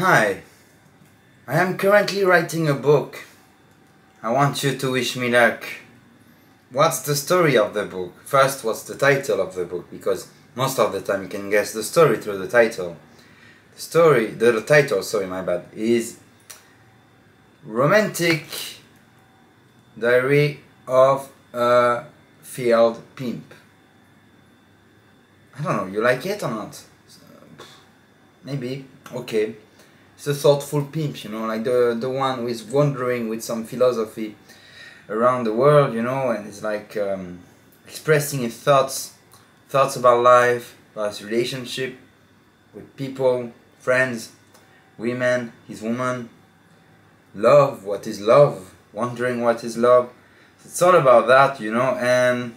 Hi, I am currently writing a book. I want you to wish me luck. What's the story of the book? First, what's the title of the book? Because most of the time you can guess the story through the title. The story, the, the title, sorry, my bad, is Romantic Diary of a Failed Pimp. I don't know, you like it or not? Maybe, okay. It's a thoughtful pimp, you know, like the, the one who is wandering with some philosophy around the world, you know, and is like um, expressing his thoughts, thoughts about life, about his relationship with people, friends, women, his woman, love, what is love, wondering what is love. It's all about that, you know, and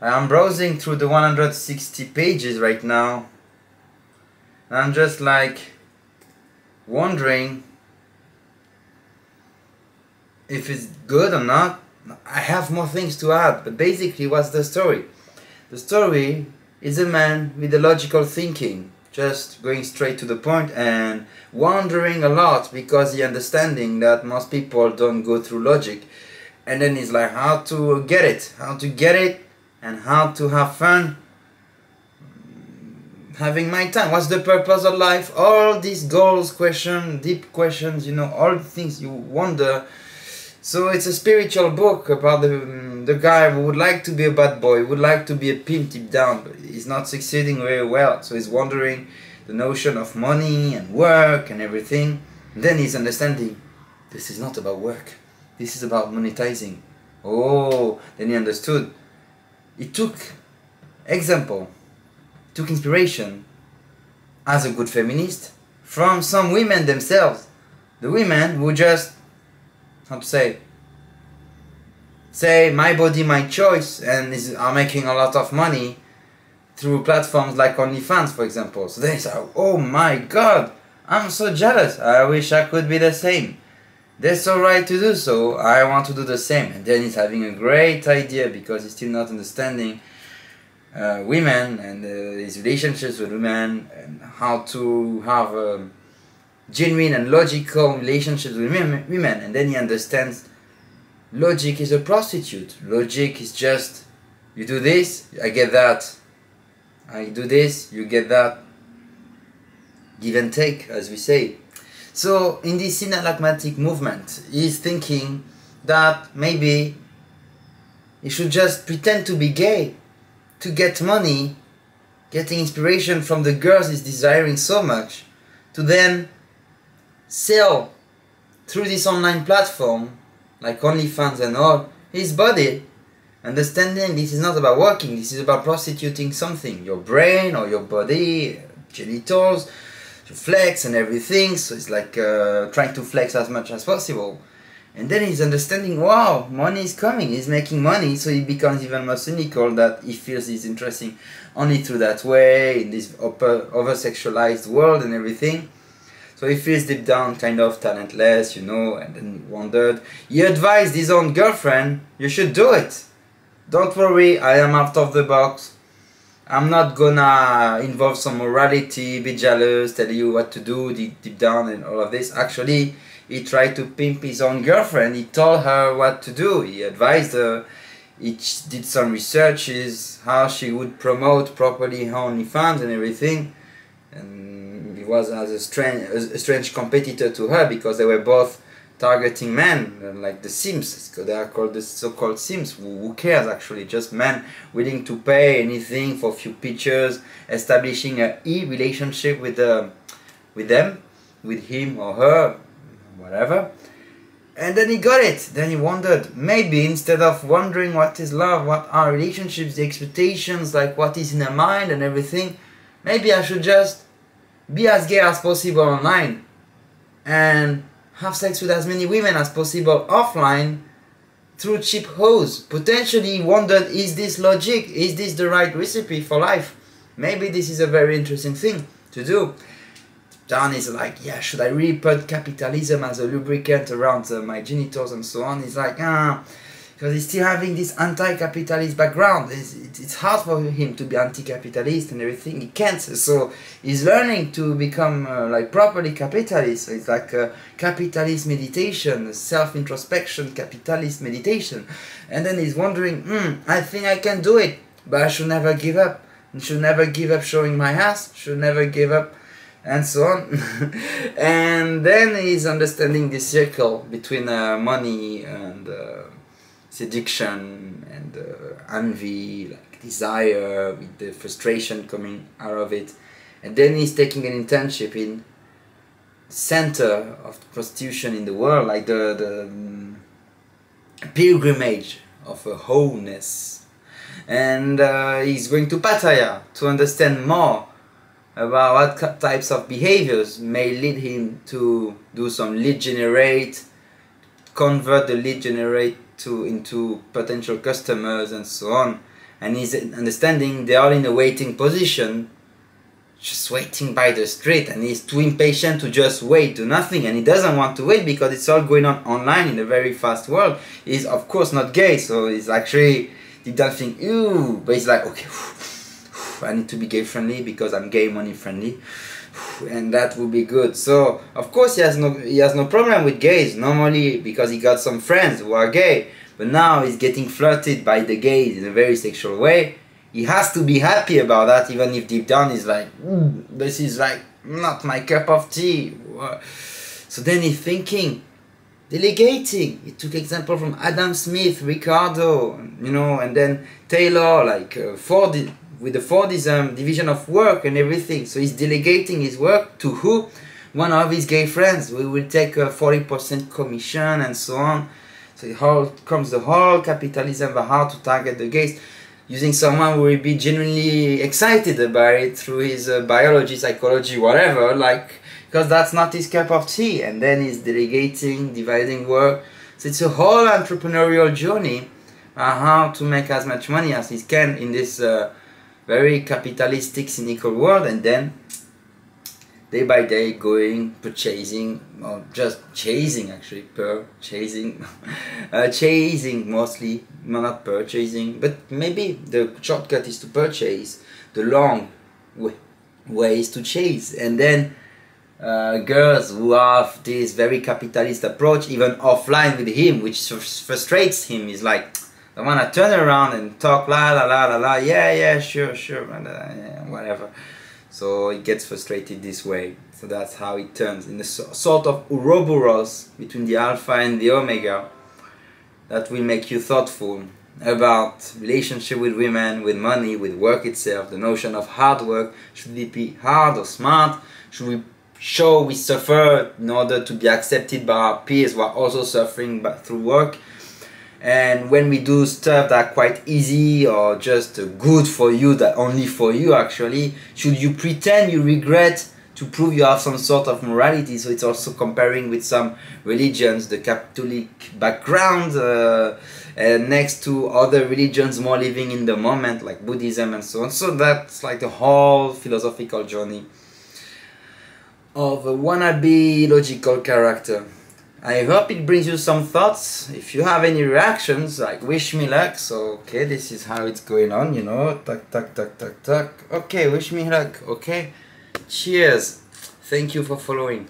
I'm browsing through the 160 pages right now, and I'm just like wondering if it's good or not. I have more things to add, but basically, what's the story? The story is a man with a logical thinking, just going straight to the point and wondering a lot because he understanding that most people don't go through logic. And then he's like, how to get it, how to get it, and how to have fun having my time. What's the purpose of life? All these goals, questions, deep questions, you know, all the things you wonder so it's a spiritual book about the mm, the guy who would like to be a bad boy, would like to be a pimp deep down, but he's not succeeding very well. So he's wondering the notion of money and work and everything. And then he's understanding this is not about work. This is about monetizing. Oh, then he understood. He took example, took inspiration as a good feminist from some women themselves. The women who just how to say say my body my choice and is, are making a lot of money through platforms like OnlyFans for example. So they say oh my god I'm so jealous. I wish I could be the same. They're so right to do so. I want to do the same. And then he's having a great idea because he's still not understanding uh, women and uh, his relationships with women and how to have um, genuine and logical relationships with women and then he understands logic is a prostitute. Logic is just you do this i get that. I do this you get that. Give and take as we say. So in this synallagmatic movement he's thinking that maybe he should just pretend to be gay to get money getting inspiration from the girls he's desiring so much to then sell through this online platform, like OnlyFans and all, his body. Understanding this is not about working, this is about prostituting something, your brain or your body, genitals, to flex and everything. So it's like uh, trying to flex as much as possible. And then he's understanding, wow, money is coming, he's making money, so he becomes even more cynical that he feels he's interesting only through that way, in this over sexualized world and everything. So he feels deep down kind of talentless, you know, and then wondered. He advised his own girlfriend, you should do it. Don't worry, I am out of the box. I'm not gonna involve some morality, be jealous, tell you what to do deep, deep down and all of this. Actually, he tried to pimp his own girlfriend. He told her what to do. He advised her. He did some researches, how she would promote properly OnlyFans and everything. And he was as a strange, a strange competitor to her because they were both targeting men, like the simps. They are called the so-called simps. Who cares actually? Just men willing to pay anything for a few pictures, establishing a e-relationship with the, with them, with him or her, whatever. And then he got it. Then he wondered, maybe instead of wondering what is love, what are relationships, the expectations, like what is in her mind and everything, maybe I should just be as gay as possible online and have sex with as many women as possible offline through cheap hoes. Potentially wondered, is this logic? Is this the right recipe for life? Maybe this is a very interesting thing to do. John is like, yeah, should I really put capitalism as a lubricant around uh, my genitals and so on? He's like, ah, because he's still having this anti-capitalist background. It's, it's hard for him to be anti-capitalist and everything. He can't. So he's learning to become uh, like properly capitalist. It's like capitalist meditation, self-introspection, capitalist meditation. And then he's wondering, hmm, I think I can do it, but I should never give up. Should never give up showing my ass. Should never give up and so on. and then he's understanding the circle between uh, money and uh, seduction and uh, envy, like desire, with the frustration coming out of it. And then he's taking an internship in center of prostitution in the world, like the, the um, pilgrimage of a wholeness. And uh, he's going to Pattaya to understand more about what types of behaviors may lead him to do some lead generate, convert the lead generate to into potential customers and so on. And he's understanding they are in a waiting position just waiting by the street. And he's too impatient to just wait do nothing. And he doesn't want to wait because it's all going on online in a very fast world. He's of course not gay. So he's actually he doesn't think ew but he's like okay I need to be gay friendly because I'm gay money friendly and that would be good. So of course he has no he has no problem with gays normally because he got some friends who are gay. But now he's getting flirted by the gays in a very sexual way. He has to be happy about that, even if deep down he's like, this is like not my cup of tea. So then he's thinking, delegating. He took example from Adam Smith, Ricardo, you know, and then Taylor, like uh, Ford with the Fordism division of work and everything. So he's delegating his work to who? One of his gay friends. We will take a 40% commission and so on. So how comes the whole capitalism, the how to target the gays, using someone who will be genuinely excited about it through his uh, biology, psychology, whatever, like, because that's not his cup of tea. And then he's delegating, dividing work. So it's a whole entrepreneurial journey on how to make as much money as he can in this uh, very capitalistic, cynical world, and then day by day going purchasing or just chasing actually purchasing uh, chasing mostly not purchasing but maybe the shortcut is to purchase the long way, ways to chase. And then uh, girls who have this very capitalist approach even offline with him which frustrates him is like I want to turn around and talk la la la la la. Yeah yeah sure sure uh, yeah, whatever. So it gets frustrated this way. So that's how it turns in a sort of Ouroboros between the alpha and the omega that will make you thoughtful about relationship with women, with money, with work itself, the notion of hard work, should it be hard or smart, should we show we suffer in order to be accepted by our peers who are also suffering but through work, and when we do stuff that quite easy or just good for you that only for you actually should you pretend you regret to prove you have some sort of morality? So it's also comparing with some religions the catholic background uh, and next to other religions more living in the moment like buddhism and so on. So that's like the whole philosophical journey of a wannabe logical character I hope it brings you some thoughts. If you have any reactions, like wish me luck. So, okay, this is how it's going on, you know. Tuck, tuck, tuck, tuck, tuck. Okay, wish me luck. Okay. Cheers. Thank you for following.